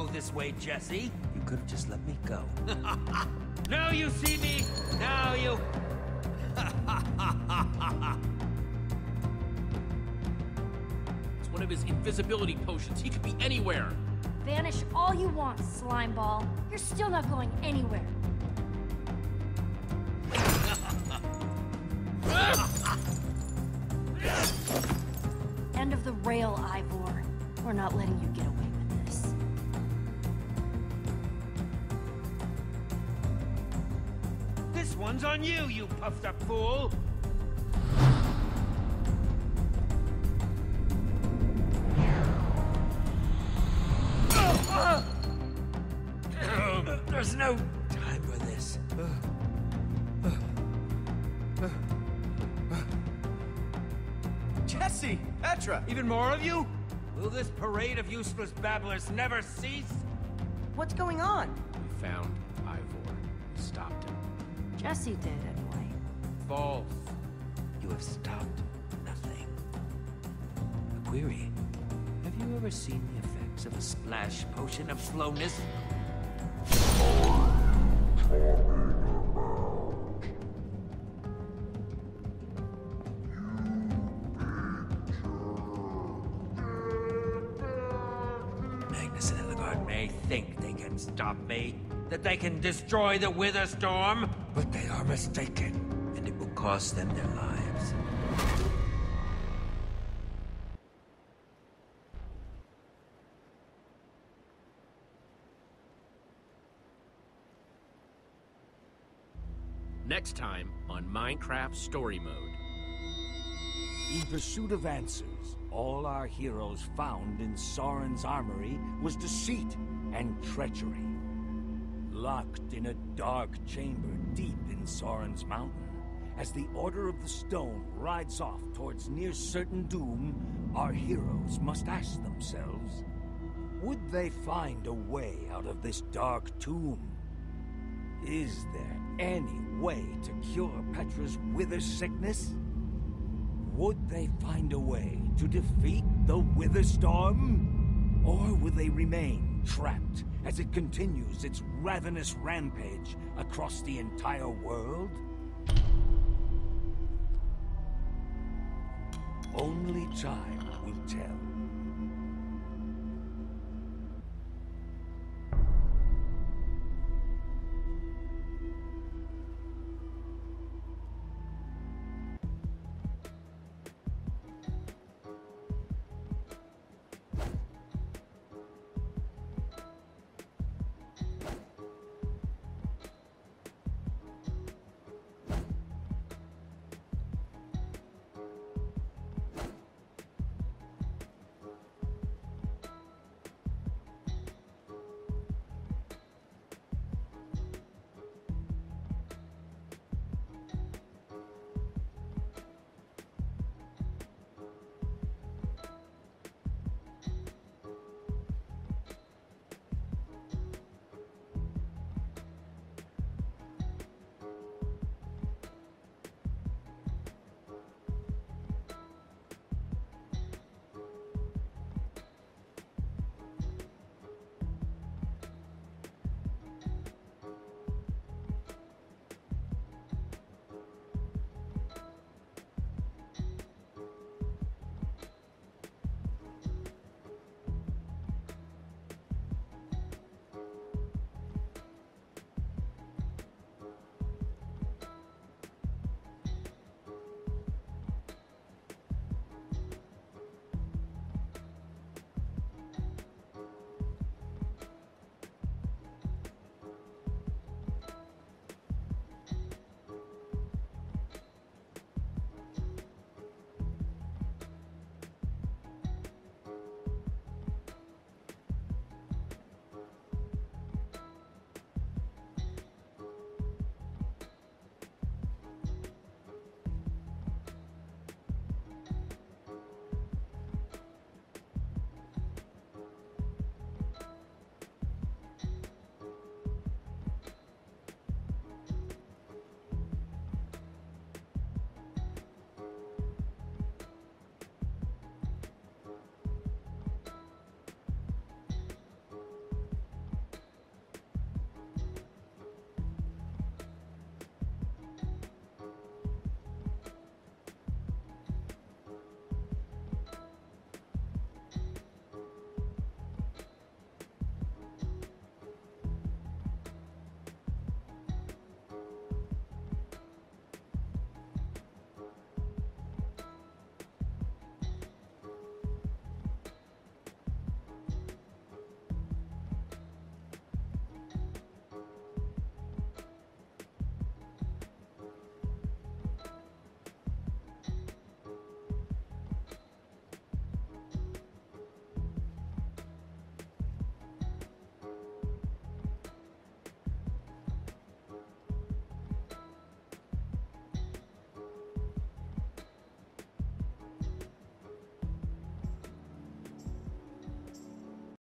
have to go this way, Jesse. You could have just let me go. now you see me. Now you. It's one of his invisibility potions. He could be anywhere. Vanish all you want, slime ball. You're still not going anywhere. End of the rail, Ivor. We're not letting you get away one's on you, you puffed up fool. There's no time for this. Jesse! Petra! Even more of you? Will this parade of useless babblers never cease? What's going on? We found Ivor. We stopped him. Jesse did, anyway. False. You have stopped nothing. A query. Have you ever seen the effects of a splash potion of slowness? Magnus and may think they can stop me, that they can destroy the Witherstorm, but they are mistaken, and it will cost them their lives. Next time on Minecraft Story Mode. In pursuit of answers, all our heroes found in Soren's armory was deceit and treachery. Locked in a dark chamber deep in Soren's mountain, as the Order of the Stone rides off towards near certain doom, our heroes must ask themselves, would they find a way out of this dark tomb? Is there any way to cure Petra's wither sickness? Would they find a way to defeat the Witherstorm? Or will they remain trapped as it continues its ravenous rampage across the entire world? Only time will tell.